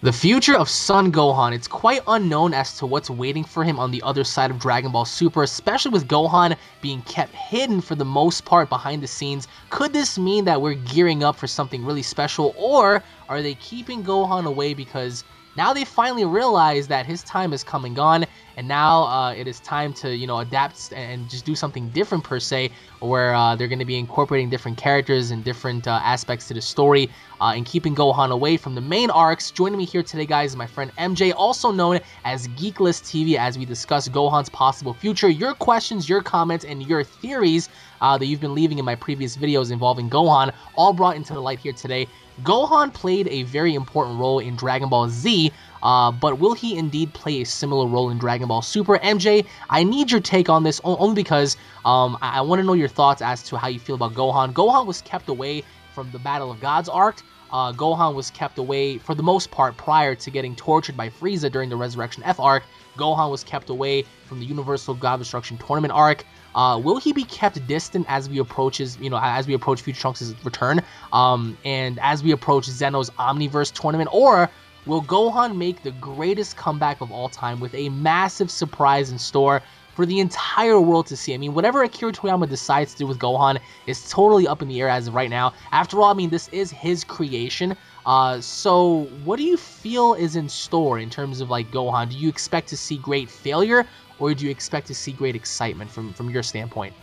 The future of Son Gohan, it's quite unknown as to what's waiting for him on the other side of Dragon Ball Super, especially with Gohan being kept hidden for the most part behind the scenes. Could this mean that we're gearing up for something really special, or are they keeping Gohan away because now they finally realize that his time is come and gone, and now uh, it is time to you know adapt and just do something different per se, where uh, they're going to be incorporating different characters and different uh, aspects to the story, uh, and keeping Gohan away from the main arcs. Joining me here today, guys, is my friend MJ, also known as Geekless TV, as we discuss Gohan's possible future. Your questions, your comments, and your theories uh, that you've been leaving in my previous videos involving Gohan, all brought into the light here today. Gohan played a very important role in Dragon Ball Z, uh, but will he indeed play a similar role in Dragon Ball Super? MJ, I need your take on this only because um, I, I want to know your thoughts as to how you feel about Gohan. Gohan was kept away from the Battle of Gods arc. Uh, Gohan was kept away for the most part prior to getting tortured by Frieza during the Resurrection F arc. Gohan was kept away from the Universal God Destruction Tournament arc. Uh, will he be kept distant as we approaches, you know, as we approach Future Trunks' return, um, and as we approach Zeno's Omniverse tournament, or will Gohan make the greatest comeback of all time with a massive surprise in store for the entire world to see? I mean, whatever Akira Toriyama decides to do with Gohan is totally up in the air as of right now. After all, I mean, this is his creation. Uh, so what do you feel is in store in terms of like Gohan? Do you expect to see great failure, or do you expect to see great excitement from from your standpoint?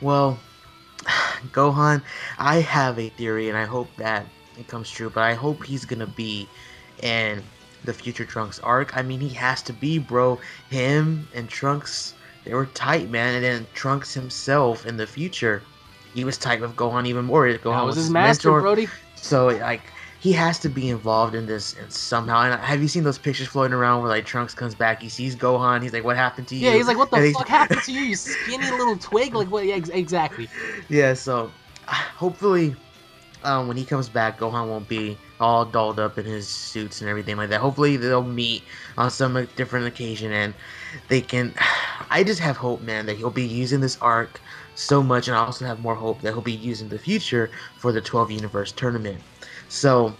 Well, Gohan, I have a theory, and I hope that it comes true. But I hope he's gonna be in the future Trunks arc. I mean, he has to be, bro. Him and Trunks, they were tight, man. And then Trunks himself in the future, he was tight with Gohan even more. Gohan that was, his, his master, mentor. Brody. So like he has to be involved in this and somehow. And have you seen those pictures floating around where like Trunks comes back, he sees Gohan, he's like, "What happened to you?" Yeah, he's like, "What the and fuck happened to you, you skinny little twig?" Like, what? Yeah, exactly. Yeah, so hopefully, um, when he comes back, Gohan won't be all dolled up in his suits and everything like that. Hopefully, they'll meet on some different occasion and they can. I just have hope, man, that he'll be using this arc so much, and I also have more hope that he'll be using the future for the 12 Universe tournament. So,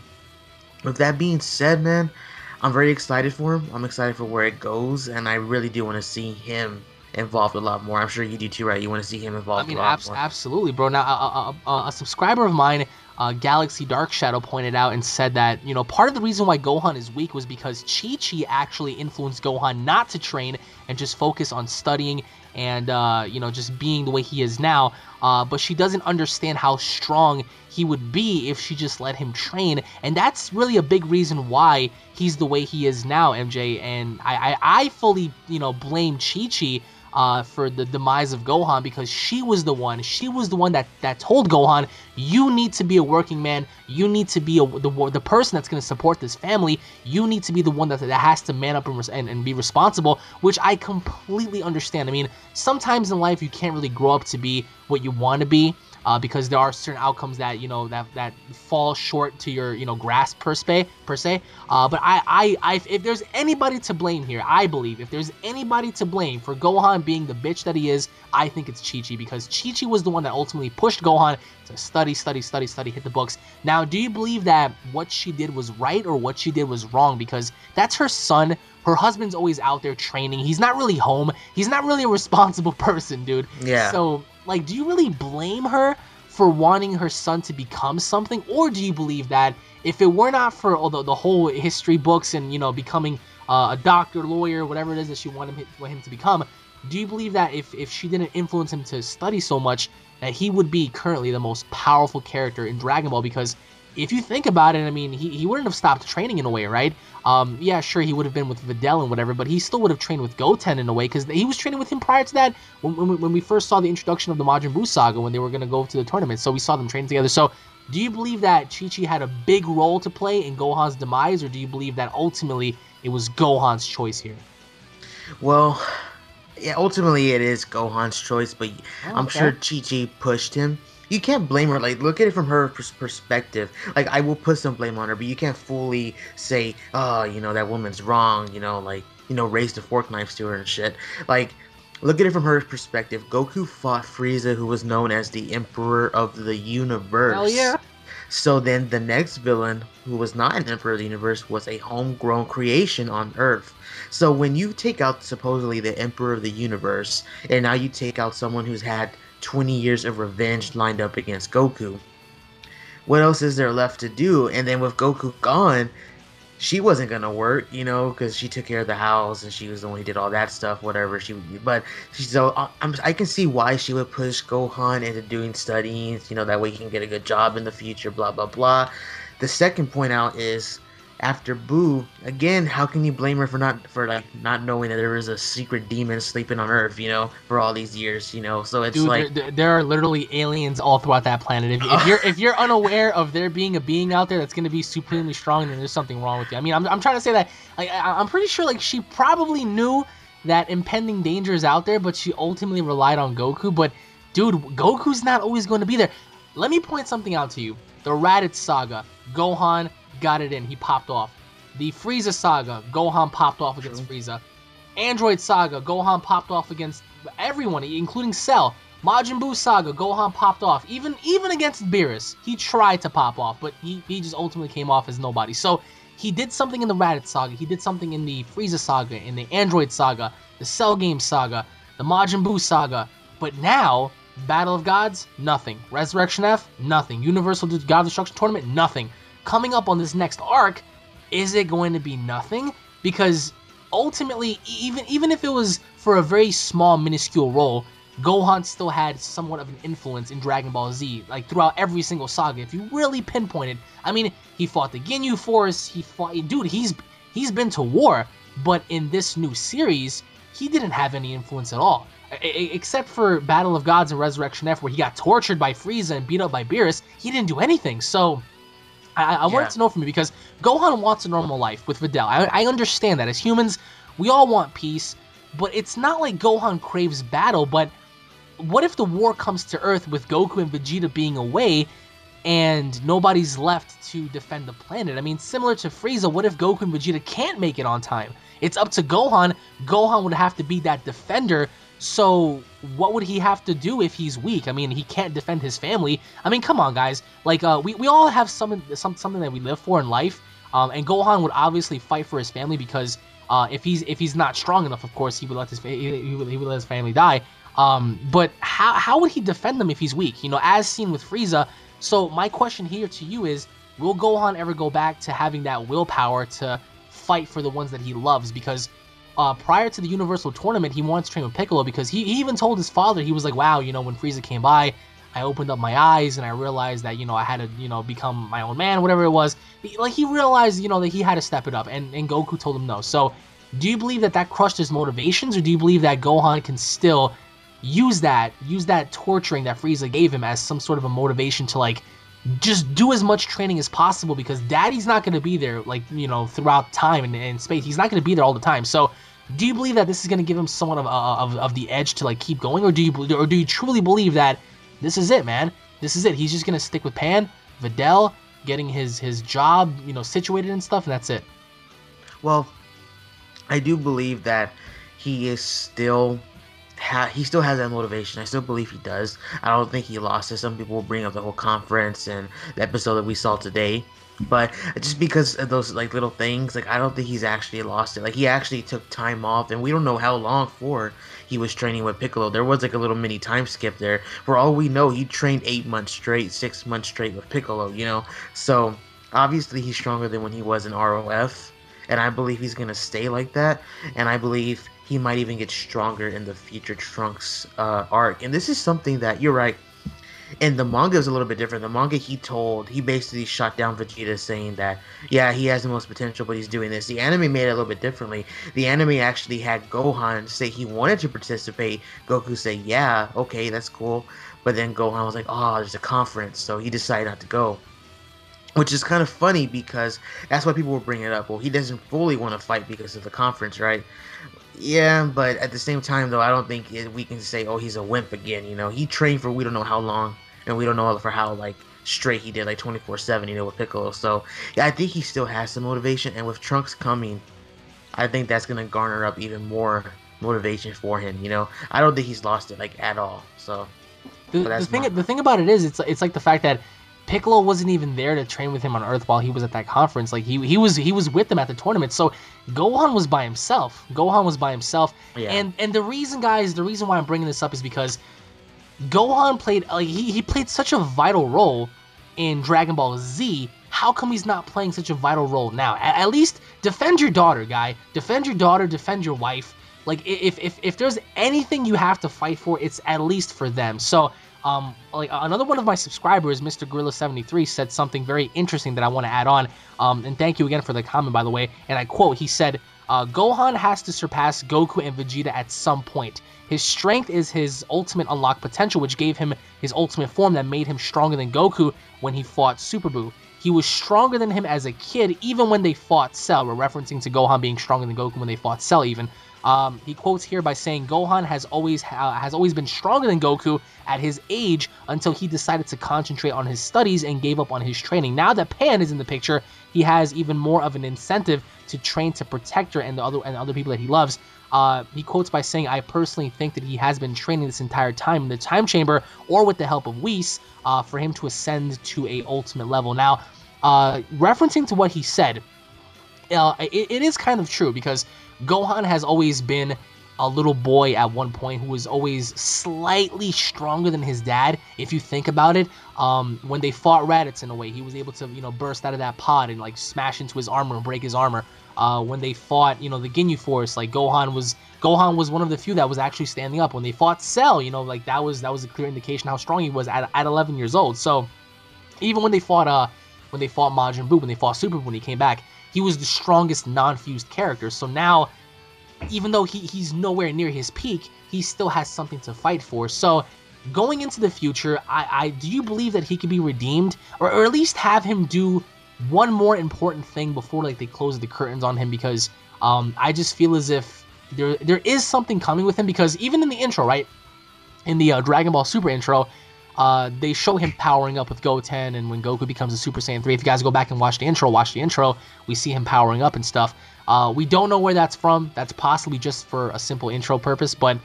with that being said, man, I'm very excited for him. I'm excited for where it goes, and I really do want to see him involved a lot more. I'm sure you do too, right? You want to see him involved. I mean, abs- absolutely, bro. Now, a, a, a, subscriber of mine, uh, Galaxy Dark Shadow, pointed out and said that you know part of the reason why Gohan is weak was because Chi Chi actually influenced Gohan not to train and just focus on studying and uh, you know just being the way he is now. Uh, but she doesn't understand how strong he would be if she just let him train, and that's really a big reason why he's the way he is now, MJ. And I, I, I fully you know blame Chi Chi uh, for the demise of Gohan because she was the one, she was the one that, that told Gohan, you need to be a working man, you need to be a, the, the person that's going to support this family, you need to be the one that, that has to man up and, and, and be responsible, which I completely understand. I mean, sometimes in life you can't really grow up to be what you want to be, uh, because there are certain outcomes that you know that that fall short to your you know grasp per se per se. Uh, but I, I I if there's anybody to blame here, I believe if there's anybody to blame for Gohan being the bitch that he is, I think it's Chi Chi because Chi Chi was the one that ultimately pushed Gohan to study, study, study, study, hit the books. Now, do you believe that what she did was right or what she did was wrong? Because that's her son. Her husband's always out there training. He's not really home. He's not really a responsible person, dude. Yeah. So like, do you really blame her for wanting her son to become something, or do you believe that if it were not for all the, the whole history books and you know becoming uh, a doctor, lawyer, whatever it is that she wanted him, him to become, do you believe that if if she didn't influence him to study so much, that he would be currently the most powerful character in Dragon Ball? Because if you think about it, I mean, he, he wouldn't have stopped training in a way, right? Um, yeah, sure, he would have been with Videl and whatever, but he still would have trained with Goten in a way because he was training with him prior to that when, when, we, when we first saw the introduction of the Majin Buu saga when they were going to go to the tournament. So we saw them train together. So do you believe that Chi Chi had a big role to play in Gohan's demise, or do you believe that ultimately it was Gohan's choice here? Well, yeah, ultimately it is Gohan's choice, but oh, I'm sure Chi Chi pushed him you can't blame her. Like, look at it from her perspective. Like, I will put some blame on her, but you can't fully say, oh, you know, that woman's wrong. You know, like, you know, raise the fork knives to her and shit. Like, look at it from her perspective. Goku fought Frieza, who was known as the Emperor of the Universe. Hell yeah. So then the next villain, who was not an Emperor of the Universe, was a homegrown creation on Earth. So when you take out supposedly the Emperor of the Universe, and now you take out someone who's had 20 years of revenge lined up against Goku, what else is there left to do? And then with Goku gone, she wasn't gonna work, you know, because she took care of the house and she was the one who did all that stuff, whatever. She, but she's so I'm, I can see why she would push Gohan into doing studies, you know, that way he can get a good job in the future, blah blah blah. The second point out is after Buu, again, how can you blame her for not for like not knowing that there is a secret demon sleeping on Earth, you know, for all these years, you know? So it's Dude, like there, there are literally aliens all throughout that planet. If, if you're if you're unaware of there being a being out there that's going to be supremely strong, then there's something wrong with you. I mean, I'm, I'm trying to say that like I, I'm pretty sure like she probably knew that impending danger is out there, but she ultimately relied on Goku. But dude, Goku's not always going to be there. Let me point something out to you. The Raditz saga, Gohan got it in. He popped off. The Frieza saga, Gohan popped off against Frieza. Android saga, Gohan popped off against everyone, including Cell. Majin Buu saga, Gohan popped off. Even even against Beerus, he tried to pop off, but he, he just ultimately came off as nobody. So he did something in the Raditz saga, he did something in the Frieza saga, in the Android saga, the Cell Game saga, the Majin Buu saga. But now, Battle of Gods, nothing. Resurrection F, nothing. Universal God Destruction Tournament, nothing coming up on this next arc, is it going to be nothing? Because ultimately, even even if it was for a very small, minuscule role, Gohan still had somewhat of an influence in Dragon Ball Z, like throughout every single saga. If you really pinpointed, I mean, he fought the Ginyu Force, he fought, dude, he's he's been to war, but in this new series, he didn't have any influence at all. except for Battle of Gods and Resurrection F, where he got tortured by Frieza and beat up by Beerus, he didn't do anything. So I, I yeah. wanted to know from you because Gohan wants a normal life with Videl. I, I understand that. As humans, we all want peace, but it's not like Gohan craves battle. But what if the war comes to Earth with Goku and Vegeta being away and nobody's left to defend the planet? I mean, similar to Frieza, what if Goku and Vegeta can't make it on time? It's up to Gohan. Gohan would have to be that defender so what would he have to do if he's weak? I mean, he can't defend his family. I mean, come on, guys. Like, uh, we, we all have some, some something that we live for in life. Um, and Gohan would obviously fight for his family because uh, if he's if he's not strong enough, of course, he would let his he, would, he would let his family die. Um, but how how would he defend them if he's weak? You know, as seen with Frieza. So my question here to you is, will Gohan ever go back to having that willpower to fight for the ones that he loves? Because uh, prior to the Universal Tournament, he wanted to train with Piccolo because he, he even told his father, he was like, wow, you know, when Frieza came by, I opened up my eyes and I realized that, you know, I had to, you know, become my own man, whatever it was. Like, he realized, you know, that he had to step it up, and, and Goku told him no. So, do you believe that that crushed his motivations, or do you believe that Gohan can still use that, use that torturing that Frieza gave him as some sort of a motivation to, like, just do as much training as possible because daddy's not going to be there like you know throughout time and, and space he's not going to be there all the time so do you believe that this is going to give him somewhat of, uh, of, of the edge to like keep going? Or do you or do you truly believe that this is it man? This is it. He's just going to stick with Pan Videl getting his his job you know situated and stuff and that's it. Well i do believe that he is still ha- he still has that motivation. I still believe he does. I don't think he lost it. Some people will bring up the whole conference and the episode that we saw today. But just because of those like little things, like I don't think he's actually lost it. Like he actually took time off, and we don't know how long for he was training with Piccolo. There was like a little mini time skip there. For all we know, he trained eight months straight, six months straight with Piccolo. You know, so obviously he's stronger than when he was in ROF, and I believe he's gonna stay like that. And I believe he might even get stronger in the future Trunks uh, arc. And this is something that you're right. And the manga is a little bit different. The manga he told he basically shot down Vegeta, saying that yeah he has the most potential, but he's doing this. The anime made it a little bit differently. The anime actually had Gohan say he wanted to participate. Goku say yeah, okay, that's cool. But then Gohan was like, oh, there's a conference, so he decided not to go which is kind of funny because that's why people were bringing it up. Well, he doesn't fully want to fight because of the conference, right? Yeah, but at the same time, though, I don't think we can say, "Oh, he's a wimp again." You know, he trained for we don't know how long, and we don't know for how like straight he did, like twenty four seven. You know, with Piccolo. So yeah, I think he still has some motivation, and with Trunks coming, I think that's gonna garner up even more motivation for him. You know, I don't think he's lost it like at all. So the, the thing, my... the thing about it is, it's it's like the fact that Piccolo wasn't even there to train with him on Earth while he was at that conference. Like he he was he was with them at the tournament. So Gohan was by himself. Gohan was by himself. Yeah. And and the reason, guys, the reason why I'm bringing this up is because Gohan played like he, he played such a vital role in Dragon Ball Z. How come he's not playing such a vital role now? At, at least defend your daughter, guy. Defend your daughter. Defend your wife. Like if if if there's anything you have to fight for, it's at least for them. So um, like another one of my subscribers, Mr. Gorilla73, said something very interesting that I want to add on. Um, and thank you again for the comment, by the way. And I quote, he said, uh, Gohan has to surpass Goku and Vegeta at some point. His strength is his ultimate unlocked potential, which gave him his ultimate form that made him stronger than Goku when he fought Super Buu. He was stronger than him as a kid, even when they fought Cell. We're referencing to Gohan being stronger than Goku when they fought Cell, even. Um, he quotes here by saying Gohan has always ha- has always been stronger than Goku at his age until he decided to concentrate on his studies and gave up on his training. Now that Pan is in the picture, he has even more of an incentive to train to protect her and the other and the other people that he loves. Uh, he quotes by saying, "I personally think that he has been training this entire time in the time chamber or with the help of Whis uh, for him to ascend to a ultimate level." Now, uh, referencing to what he said, uh, it, it is kind of true because Gohan has always been a little boy at one point who was always slightly stronger than his dad. If you think about it, um, when they fought Raditz in a way, he was able to you know burst out of that pod and like smash into his armor and break his armor. Uh, when they fought, you know, the Ginyu Force, like Gohan was Gohan was one of the few that was actually standing up. When they fought Cell, you know, like that was that was a clear indication how strong he was at, at 11 years old. So even when they fought uh when they fought Majin Buu, when they fought Super when he came back, he was the strongest non-fused character. So now, even though he, he's nowhere near his peak, he still has something to fight for. So going into the future, I, I do you believe that he could be redeemed, or, or at least have him do one more important thing before like they close the curtains on him? Because um, I just feel as if there there is something coming with him. Because even in the intro, right, in the uh, Dragon Ball Super intro, uh, they show him powering up with Goten, and when Goku becomes a Super Saiyan 3, if you guys go back and watch the intro, watch the intro, we see him powering up and stuff. Uh, we don't know where that's from. That's possibly just for a simple intro purpose, but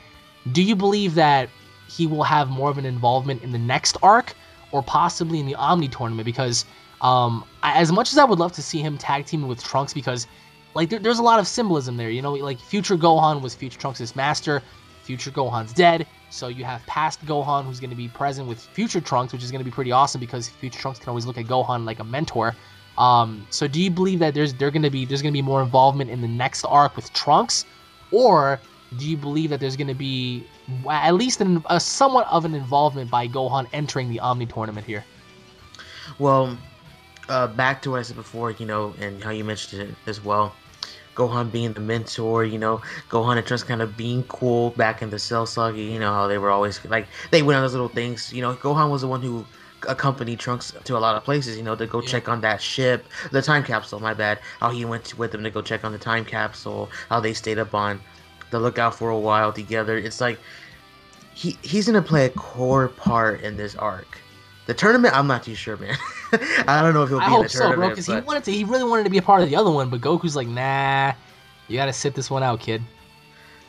do you believe that he will have more of an involvement in the next arc, or possibly in the Omni tournament? Because um, as much as I would love to see him tag teaming with Trunks, because like there, there's a lot of symbolism there. You know, like future Gohan was future Trunks' master, future Gohan's dead. So you have past Gohan who's going to be present with future Trunks, which is going to be pretty awesome because future Trunks can always look at Gohan like a mentor. Um, so do you believe that there's there going to be there's going to be more involvement in the next arc with Trunks, or do you believe that there's going to be at least an, a somewhat of an involvement by Gohan entering the Omni tournament here? Well, uh, back to what I said before, you know, and how you mentioned it as well. Gohan being the mentor, you know, Gohan and Trunks kind of being cool back in the Cell Saga, you know, how they were always like they went on those little things. You know, Gohan was the one who accompanied Trunks to a lot of places, you know, to go Yeah. check on that ship, the time capsule. My bad. How he went with them to go check on the time capsule. How they stayed up on the lookout for a while together. It's like he he's gonna play a core part in this arc. The tournament, I'm not too sure, man. I don't know if he'll be I in the hope so, bro, tournament. because he wanted to. He really wanted to be a part of the other one, but Goku's like, nah, you got to sit this one out, kid.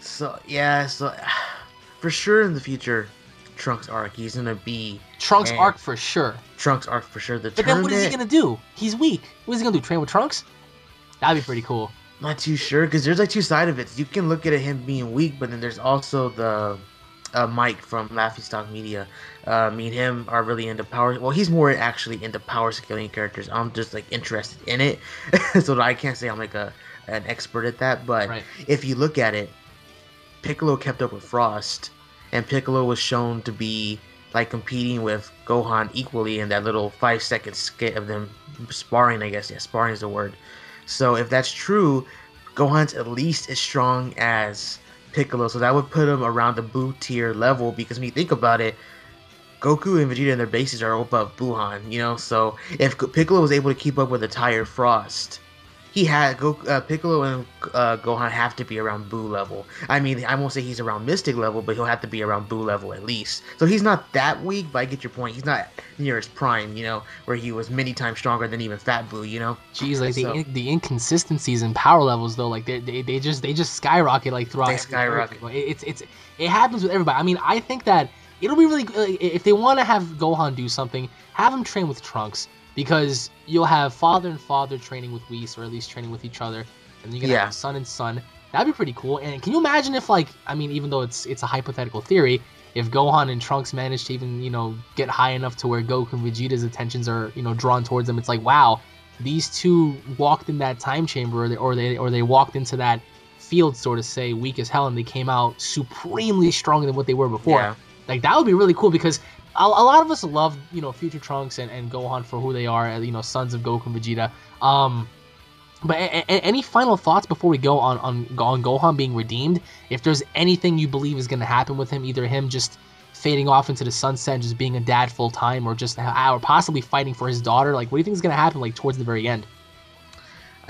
So yeah, so for sure in the future, Trunks arc, he's gonna be Trunks arc for sure. Trunks arc for sure. The But then what is he gonna do? He's weak. What is he gonna do? Train with Trunks? That'd be pretty cool. not too sure because there's like two sides of it. You can look at him being weak, but then there's also the uh, Mike from Laffy Stock Media. Uh, me and him are really into power. Well, he's more actually into power scaling characters. I'm just like interested in it, so I can't say I'm like a an expert at that. But Right. if you look at it, Piccolo kept up with Frost, and Piccolo was shown to be like competing with Gohan equally in that little five second skit of them sparring. I guess yeah, sparring is the word. So if that's true, Gohan's at least as strong as Piccolo, so that would put him around the Buu tier level. Because when you think about it, Goku and Vegeta and their bases are above Buuhan, you know. So if Piccolo was able to keep up with the entire Frost, he had Go, uh, Piccolo and uh, Gohan have to be around Buu level. I mean, I won't say he's around Mystic level, but he'll have to be around Buu level at least. So he's not that weak, but I get your point. He's not near his prime, you know, where he was many times stronger than even Fat Buu, you know. Jeez, like So- the in, the inconsistencies in power levels though, like they, they they just they just skyrocket like throughout. They skyrocket. It's it's it happens with everybody. I mean, I think that it'll be really uh, if they want to have Gohan do something, have him train with Trunks because you'll have father and father training with Whis or at least training with each other, and you're gonna Yeah. have son and son. That'd be pretty cool. And can you imagine if like I mean, even though it's it's a hypothetical theory, if Gohan and Trunks managed to even you know get high enough to where Goku and Vegeta's attentions are you know drawn towards them, it's like wow, these two walked in that time chamber or they or they, or they walked into that field, so to say, weak as hell, and they came out supremely stronger than what they were before. Yeah. Like that would be really cool because a, a lot of us love you know future Trunks and, and Gohan for who they are, uh, you know sons of Goku and Vegeta. Um, but a, a- any final thoughts before we go on, on on Gohan being redeemed? If there's anything you believe is going to happen with him, either him just fading off into the sunset, just being a dad full time, or just or possibly fighting for his daughter, like what do you think is going to happen like towards the very end?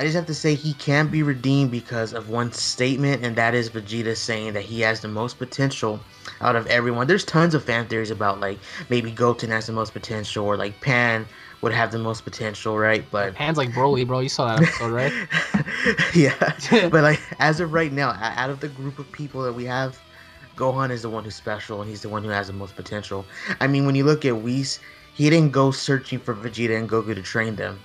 I just have to say he can be redeemed because of one statement, and that is Vegeta saying that he has the most potential out of everyone. There's tons of fan theories about like maybe Goten has the most potential, or like Pan would have the most potential, right? But Pan's like Broly, bro. You saw that episode, right? yeah, but like as of right now, out of the group of people that we have, Gohan is the one who's special, and he's the one who has the most potential. I mean, when you look at Whis, he didn't go searching for Vegeta and Goku to train them.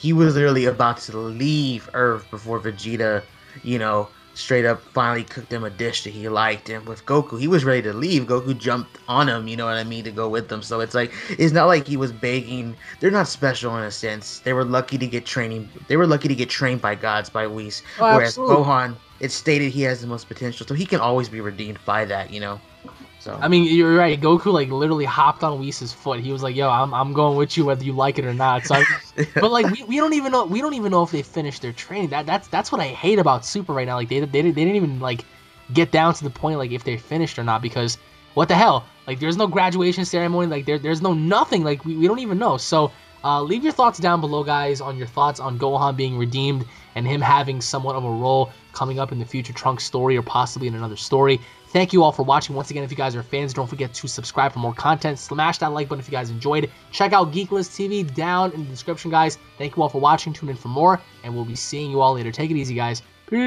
He was literally about to leave Earth before Vegeta, you know, straight up finally cooked him a dish that he liked. And with Goku, he was ready to leave. Goku jumped on him, you know what I mean, to go with them. So it's like it's not like he was begging. They're not special in a sense. They were lucky to get training. They were lucky to get trained by gods by Whis. Oh, Whereas absolutely. Gohan, it's stated he has the most potential, so he can always be redeemed by that, you know. So I mean, you're right. Goku like literally hopped on Whis' foot. He was like, "Yo, I'm, I'm going with you whether you like it or not." So, I, but like we, we don't even know we don't even know if they finished their training. That that's that's what I hate about Super right now. Like they they, didn't- they didn't even like get down to the point like if they finished or not because what the hell? Like there's no graduation ceremony. Like there there's no nothing. Like we, we don't even know. So uh, leave your thoughts down below, guys, on your thoughts on Gohan being redeemed and him having somewhat of a role coming up in the future Trunks story or possibly in another story. Thank you all for watching. Once again, if you guys are fans, don't forget to subscribe for more content. Smash that like button if you guys enjoyed. Check out Geekless TV down in the description, guys. Thank you all for watching. Tune in for more, and we'll be seeing you all later. Take it easy, guys. Peace.